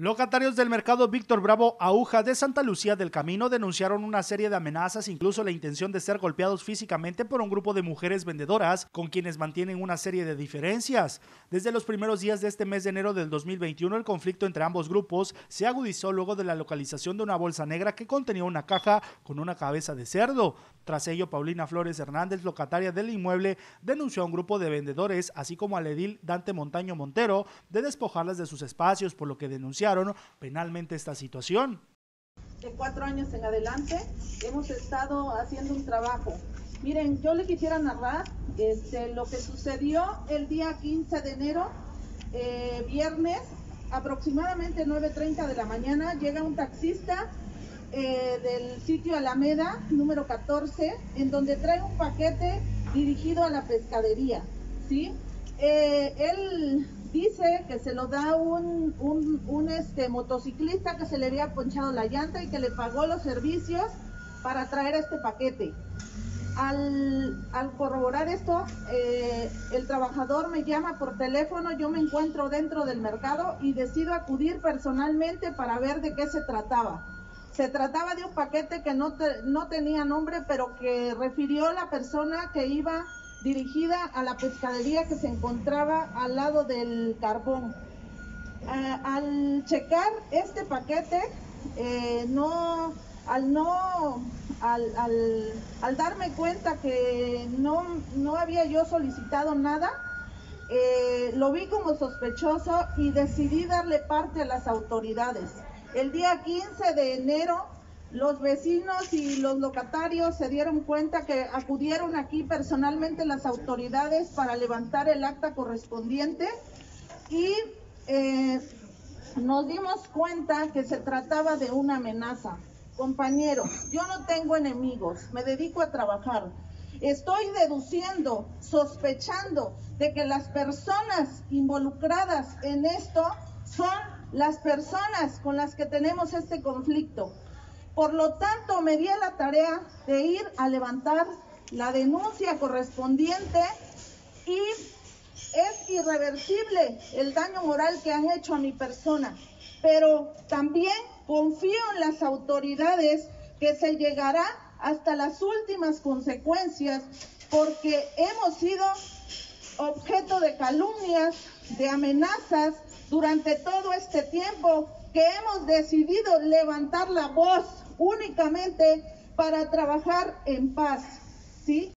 Locatarios del mercado Víctor Bravo Aguja de Santa Lucía del Camino denunciaron una serie de amenazas, incluso la intención de ser golpeados físicamente por un grupo de mujeres vendedoras con quienes mantienen una serie de diferencias. Desde los primeros días de este mes de enero del 2021, el conflicto entre ambos grupos se agudizó luego de la localización de una bolsa negra que contenía una caja con una cabeza de cerdo. Tras ello, Paulina Flores Hernández, locataria del inmueble, denunció a un grupo de vendedores, así como al edil Dante Montaño Montero, de despojarlas de sus espacios, por lo que denunciaron penalmente esta situación. De cuatro años en adelante hemos estado haciendo un trabajo. Miren, yo le quisiera narrar este, lo que sucedió el día 15 de enero, eh, viernes, aproximadamente 9.30 de la mañana, llega un taxista eh, del sitio Alameda, número 14, en donde trae un paquete dirigido a la pescadería. ¿sí? Eh, él dice que se lo da un, este, motociclista que se le había ponchado la llanta y que le pagó los servicios para traer este paquete. Al, corroborar esto, eh, el trabajador me llama por teléfono, yo me encuentro dentro del mercado y decido acudir personalmente para ver de qué se trataba. Se trataba de un paquete que no, no tenía nombre, pero que refirió la persona que iba dirigida a la pescadería que se encontraba al lado del carbón. Al checar este paquete, eh, no, al no, al, al, darme cuenta que no, no había yo solicitado nada, eh, lo vi como sospechoso y decidí darle parte a las autoridades. El día 15 de enero los vecinos y los locatarios se dieron cuenta que acudieron aquí personalmente las autoridades para levantar el acta correspondiente y eh, nos dimos cuenta que se trataba de una amenaza. Compañero, yo no tengo enemigos, me dedico a trabajar. Estoy deduciendo, sospechando de que las personas involucradas en esto son las personas con las que tenemos este conflicto. Por lo tanto, me di a la tarea de ir a levantar la denuncia correspondiente y es irreversible el daño moral que han hecho a mi persona, pero también confío en las autoridades que se llegará hasta las últimas consecuencias porque hemos sido objeto de calumnias, de amenazas durante todo este tiempo que hemos decidido levantar la voz únicamente para trabajar en paz, ¿sí?